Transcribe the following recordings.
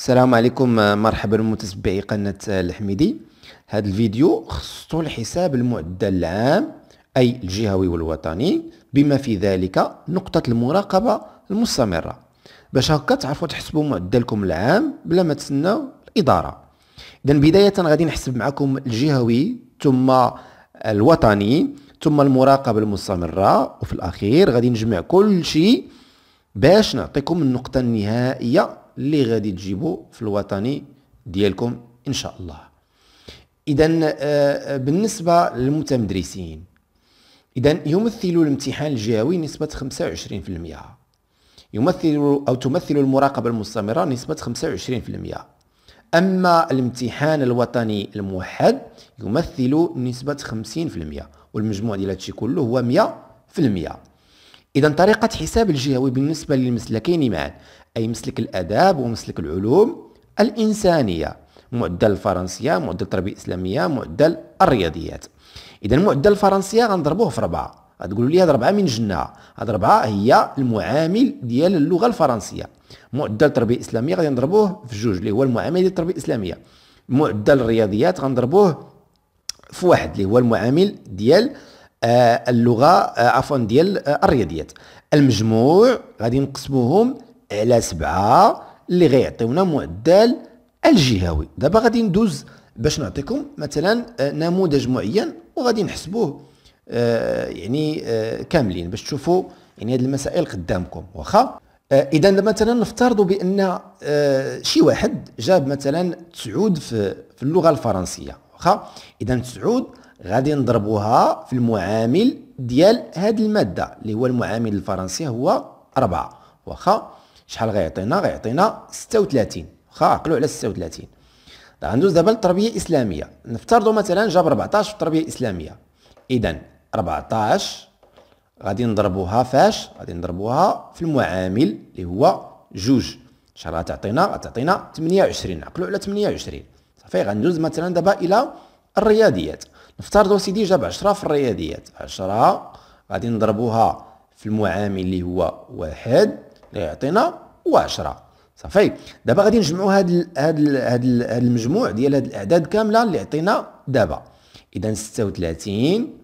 السلام عليكم مرحبا بمتتبعي قناة الحميدي. هذا الفيديو خصو لحساب المعدل العام أي الجهوي والوطني بما في ذلك نقطة المراقبة المستمرة. باش هكا تعرفوا تحسبوا معدلكم العام بلا ما تسناو الإدارة. إذا بداية غادي نحسب معكم الجهوي ثم الوطني ثم المراقبة المستمرة وفي الأخير غادي نجمع كل شيء باش نعطيكم النقطة النهائية اللي غادي تجيبوا في الوطني ديالكم إن شاء الله. اذا آه، آه، بالنسبة للمتمدرسين اذا يمثل الامتحان الجهوي نسبة 25% يمثل أو تمثل المراقبة المستمرة نسبة 25% أما الامتحان الوطني الموحد يمثل نسبة 50% والمجموع ديال هادشي كله هو 100% إذا طريقة حساب الجهوي بالنسبة للمسلكين معا أي مسلك الآداب ومسلك العلوم الإنسانية معدل الفرنسية معدل التربية الإسلامية معدل الرياضيات. إذا معدل الفرنسية غنضربوه في ربعة. غتقولوا لي هاد ربعة من جنة؟ هاد ربعة هي المعامل ديال اللغة الفرنسية. معدل التربية الإسلامية غادي نضربوه في جوج اللي هو المعامل ديال التربية الإسلامية. معدل الرياضيات غنضربوه في واحد اللي هو المعامل ديال آه اللغة آه عفوا ديال آه الرياضيات. المجموع غادي نقسموهم على سبعة اللي غيعطيونا معدل الجهوي. دابا غادي ندوز باش نعطيكم مثلا نموذج معين وغادي نحسبوه يعني كاملين باش تشوفوا يعني هذه المسائل قدامكم. واخا؟ اذا مثلا نفترضوا بأن شي واحد جاب مثلا تسعود في اللغة الفرنسية. واخا؟ إذا تسعود غادي نضربوها في المعامل ديال هذه المادة اللي هو المعامل الفرنسي هو أربعة. واخا؟ شحال غيعطينا؟ غيعطينا 36 واخا؟ عقلوا على 36 غندوز دابا للتربية الإسلامية. نفترضوا مثلا جاب 14 في التربية الإسلامية. اذا 14 غادي نضربوها فاش؟ غادي نضربوها في المعامل اللي هو جوج. شحال غتعطينا؟ غتعطينا 28 عقلوا على 28 صافي غندوز مثلا دابا إلى الرياضيات نفترضوا سيدي جاب 10 في الرياضيات 10 غادي نضربوها في المعامل اللي هو واحد اللي يعطينا و10 صافي؟ دابا غادي نجمعوا هاد هاد هاد المجموع ديال هاد الأعداد كاملة اللي عطينا دابا. إذا 36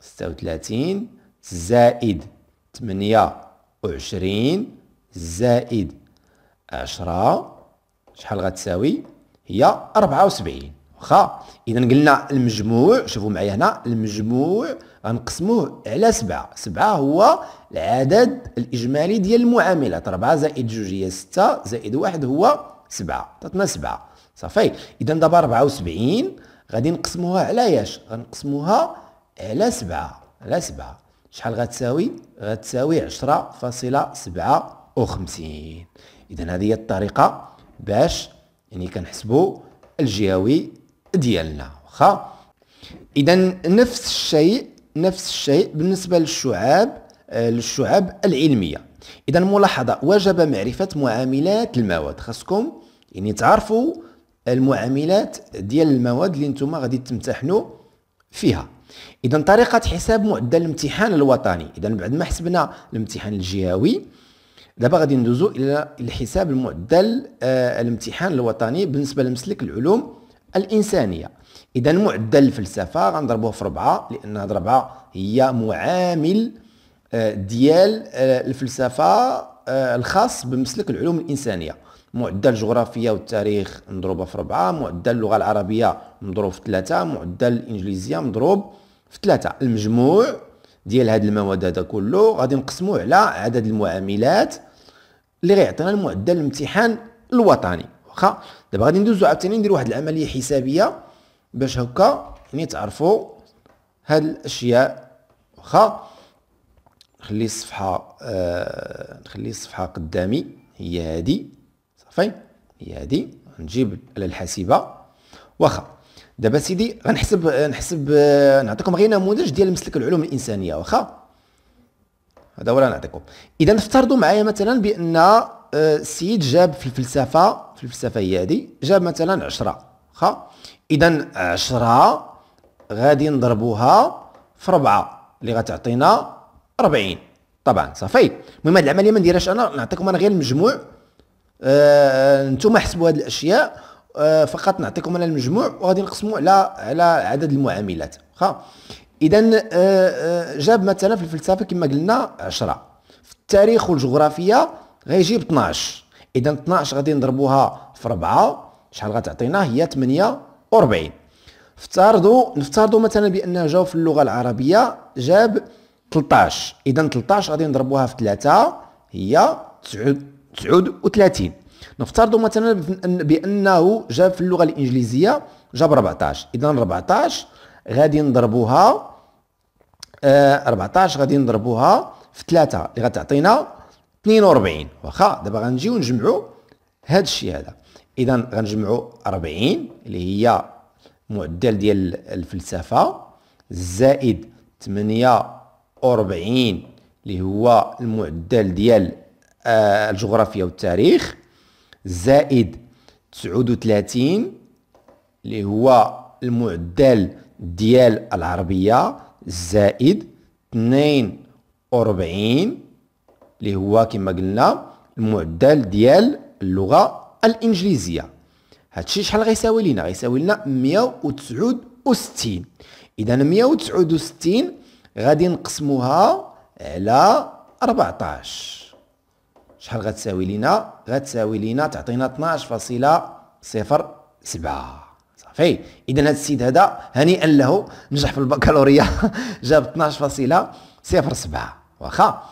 36 زائد 28 زائد 10 شحال غتساوي؟ هي 74 واخا؟ اذا قلنا المجموع شوفوا معايا هنا المجموع غنقسموه على سبعة. سبعة هو العدد الإجمالي ديال المعاملات ربعة زائد جوج هي ستة زائد واحد هو سبعة. عطاتنا سبعة. صافي. إذا دابا ربعة وسبعين غادي نقسموها على ياش؟ غنقسموها على سبعة. على سبعة. شحال غتساوي؟ غتساوي عشرة فاصلة سبعة وخمسين. إذا هذه هي الطريقة باش يعني كنحسبوا الجهوي ديالنا واخا؟ اذا نفس الشيء نفس الشيء بالنسبة للشعاب آه، للشعاب العلمية. اذا ملاحظة وجب معرفة معاملات المواد. خاصكم يعني تعرفوا المعاملات ديال المواد اللي نتوما غادي تمتحنوا فيها. اذا طريقة حساب معدل الامتحان الوطني. اذا بعد ما حسبنا الامتحان الجهوي دابا غادي ندوزو إلى الحساب المعدل آه الامتحان الوطني بالنسبة لمسلك العلوم الإنسانية. إذا معدل الفلسفه غنضربوه في ربعة لأن هاد ربعه هي معامل آه، ديال آه، الفلسفة آه، الخاص بمسلك العلوم الإنسانية. معدل الجغرافيا والتاريخ مضروبه في ربعة معدل اللغة العربية مضروب في ثلاثة معدل الإنجليزية مضروب في ثلاثة. المجموع ديال هاد المواد هذا كله غادي نقسموه على عدد المعاملات اللي غيعطينا المعدل الامتحان الوطني واخا؟ دابا غادي ندوزو عاوتاني نديرو واحد العملية حسابية باش هكا يعني تعرفوا هاد الأشياء واخا؟ نخلي الصفحة آه نخلي الصفحة قدامي هي هادي صافي؟ هي هادي نجيب على الحاسبة واخا؟ دابا سيدي غنحسب نحسب نعطيكم غير نموذج ديال مسلك العلوم الإنسانية واخا؟ هذا هو اللي نعطيكم إذا نفترضوا معايا مثلا بأن آه، السيد جاب في الفلسفة في الفلسفة هي هذه جاب مثلا 10 واخا إذا 10 غادي نضربوها في 4 اللي غتعطينا 40 طبعا صافي. المهم هذه العملية ما نديرهاش أنا نعطيكم أنا غير المجموع. آه أنتم حسبوا هذه الأشياء آه فقط نعطيكم أنا المجموع وغادي نقسموا على على عدد المعاملات واخا اذا آه آه جاب مثلا في الفلسفة كما قلنا 10 في التاريخ والجغرافيا غيجيب 12 اذا 12 غادي نضربوها في 4 شحال غتعطينا؟ هي 48 افترضوا نفترضوا مثلا بانه جاو في اللغة العربية جاب 13 اذا 13 غادي نضربوها في 3 هي 39 نفترضوا مثلا بأنه جاب في اللغة الإنجليزية جاب 14 اذا 14 غادي نضربوها آه 14 غادي نضربوها في 3 اللي غتعطينا 42 واخا دابا غنجيو نجمعوا هذا الشيء هذا. إذا غنجمعوا 40 اللي هي معدل ديال الفلسفة زائد 48 اللي هو المعدل ديال آه الجغرافيا والتاريخ زائد 39 اللي هو المعدل ديال العربية زائد 42 اللي هو كما قلنا المعدل ديال اللغة الإنجليزية. هادشي شحال غيساوي لينا؟ غيساوي لنا 169 إذا 169 غادي نقسموها على 14 شحال غتساوي لينا؟ غتساوي لينا تعطينا 12.07 صافي اذا هذا السيد هذا هنيئا له نجح في البكالوريا. جاب 12.07 واخا.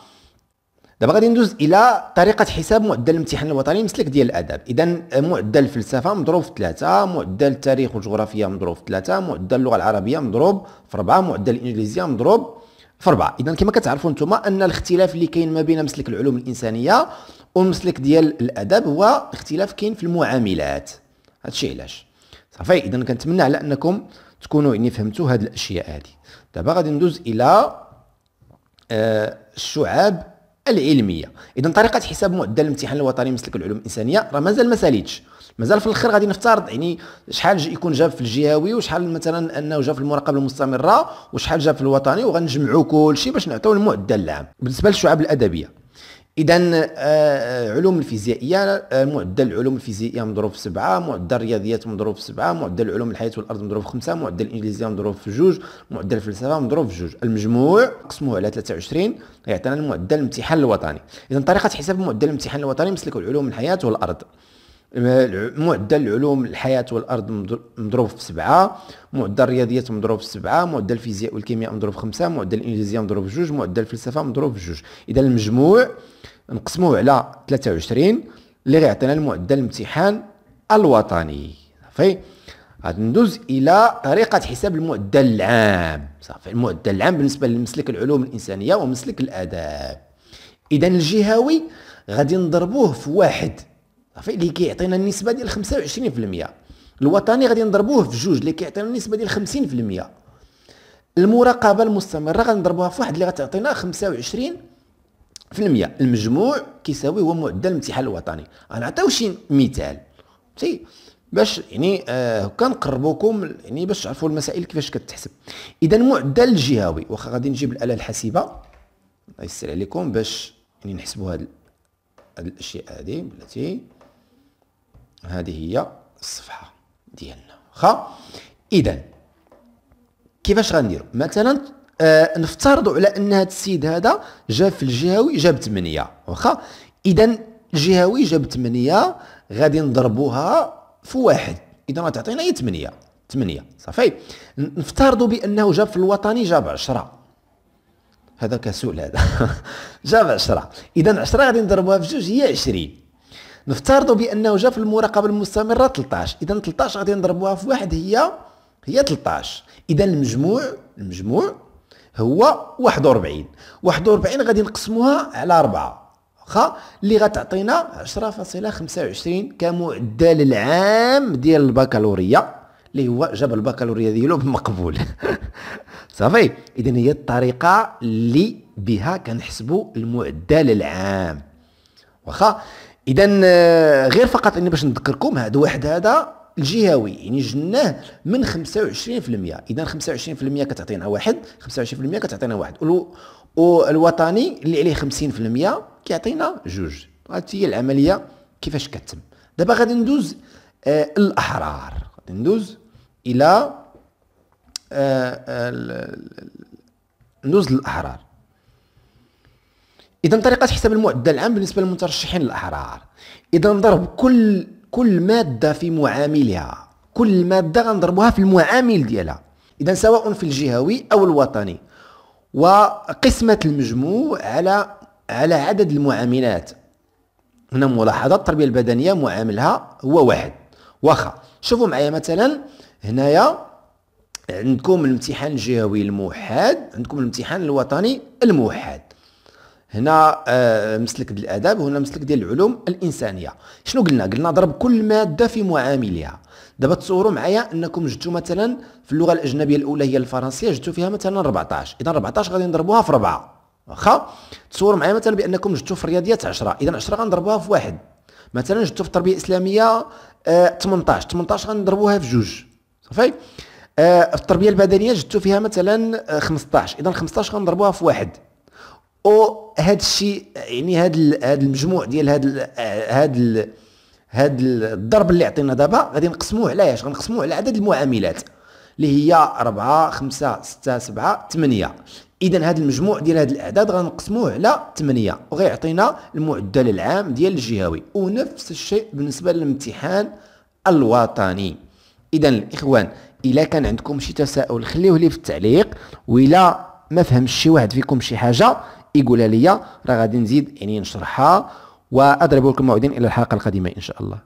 دابا غادي ندوز إلى طريقة حساب معدل الامتحان الوطني مسلك ديال الأدب. اذا معدل الفلسفه مضروب في ثلاثة معدل التاريخ والجغرافيا مضروب في ثلاثة معدل اللغة العربية مضروب في أربعة معدل الإنجليزية مضروب في أربعة إذا كما كتعرفوا نتوما أن الاختلاف اللي كاين ما بين مسلك العلوم الإنسانية والمسلك ديال الأدب هو اختلاف كاين في المعاملات. هادشي علاش؟ صافي إذا كنتمنى على أنكم تكونوا يعني فهمتوا هاد الأشياء هذه دابا غادي ندوز إلى آه الشعاب العلمية. إذا طريقة حساب معدل الامتحان الوطني مسلك العلوم الإنسانية راه مازال ما ساليتش. مازال في الآخر غادي نفترض يعني شحال يكون جاب في الجهوي وشحال مثلا أنه جاب في المراقبه المستمرة وشحال جاب في الوطني وغنجمعوا كل شيء باش نعطيو المعدل العام. بالنسبة للشعب الأدبية اذا آه، علوم الفيزيائية آه، معدل العلوم الفيزيائية مضروب في سبعة معدل الرياضيات مضروب في سبعة معدل علوم الحياة والأرض مضروب في خمسة معدل الانجليزيه مضروب في جوج معدل الفلسفه مضروب في جوج. المجموع قسموه على 23 يعطينا المعدل الامتحان الوطني. اذا طريقة حساب معدل الامتحان الوطني مسلك علوم الحياة والأرض. معدل علوم الحياة والأرض مضروب في سبعة معدل الرياضيات مضروب في سبعة معدل الفيزياء والكيمياء مضروب في خمسة معدل الإنجليزية مضروب في جوج معدل الفلسفة مضروب في جوج. إذا المجموع نقسموه على 23 اللي غيعطينا المعدل الامتحان الوطني. صافي؟ غادي ندوز إلى طريقة حساب المعدل العام. صافي المعدل العام بالنسبة لمسلك العلوم الإنسانية ومسلك الآداب. إذا الجهوي غادي نضربوه في واحد صافي اللي كيعطينا النسبة ديال 25% الوطني غادي نضربوه في جوج اللي كيعطينا النسبة ديال 50% المراقبة المستمرة غادي نضربوها في واحد اللي غتعطينا 25 في المية. المجموع كيساوي هو معدل الامتحان الوطني. غنعطيو شي مثال. فهمتي باش يعني آه كنقربوكم يعني باش تعرفوا المسائل كيفاش كتحسب. إذا المعدل الجهوي واخا غادي نجيب الآلة الحاسبة. الله يسر عليكم باش يعني نحسبوا هاد الأشياء هذه بلاتي. هذه هي الصفحة ديالنا. واخا إذا كيفاش غنديروا مثلا آه نفترضوا على أن هذا السيد هذا جاب في الجهوي جاب 8 واخا إذا الجهوي جاب 8 غادي نضربوها في واحد. إذا غتعطينا هي 8 8 صافي. نفترضوا بأنه جاب في الوطني جاب 10 هذا كسول هذا. جاب 10 إذا 10 غادي نضربوها في جوج هي 20 نفترضوا بأنه جا في المراقبة المستمرة 13 إذا 13 غادي نضربوها في واحد هي هي 13 إذا المجموع المجموع هو 41 41 غادي نقسموها على 4 واخا؟ اللي غتعطينا 10.25 كمعدل العام ديال البكالوريا اللي هو جاب البكالوريا ديالو بمقبول. صافي؟ إذا هي الطريقة اللي بها كنحسبوا المعدل العام. واخا؟ اذا غير فقط إني باش نذكركم هذا واحد هذا الجهوي يعني جناه من 25% اذا 25% كتعطينا واحد 25% كتعطينا واحد. والوطني اللي عليه 50% كيعطينا جوج. هذه هي العملية كيفاش كتم. دابا غادي ندوز آه الأحرار. غادي ندوز إلى آه ندوز للأحرار. إذا طريقة حساب المعدل العام بالنسبة للمترشحين الاحرار إذا نضرب كل كل مادة في معاملها كل مادة غنضربوها في المعامل ديالها إذا سواء في الجهوي أو الوطني وقسمة المجموع على على عدد المعاملات. هنا ملاحظة التربية البدنية معاملها هو واحد. واخا شوفوا معايا مثلا هنايا عندكم الامتحان الجهوي الموحد عندكم الامتحان الوطني الموحد. هنا آه، مسلك ديال الاداب وهنا مسلك ديال العلوم الإنسانية. شنو قلنا؟ قلنا ضرب كل مادة في معاملها. دابا تصوروا معايا أنكم جبتوا مثلا في اللغة الأجنبية الأولى هي الفرنسية جبتوا فيها مثلا 14 اذا 14 غادي نضربوها في 4 واخا؟ تصوروا معايا مثلا بأنكم جبتوا في الرياضيات 10 اذا 10 غنضربوها في واحد. مثلا جبتوا في التربية الإسلامية آه 18 18 غنضربوها في جوج. صافي؟ آه في التربية البدنية جبتوا فيها مثلا 15 آه، اذا 15 غنضربوها في واحد. أو هذا الشيء يعني هذا هذا المجموع ديال هذا هذا هذا الضرب اللي عطينا دابا غادي نقسموه على اش غنقسموه على عدد المعاملات اللي هي 4 5 6 7 8 اذا هذا المجموع ديال هذه الأعداد غنقسموه على 8 وغيعطينا المعدل العام ديال الجهوي. ونفس الشيء بالنسبة للامتحان الوطني. اذا الاخوان إلا كان عندكم شي تساؤل خليوه لي في التعليق وإلا ما فهمش شي واحد فيكم شي حاجة يقولها لي راه غادي نزيد يعني نشرحها وأضرب لكم موعدين إلى الحلقة القادمة إن شاء الله.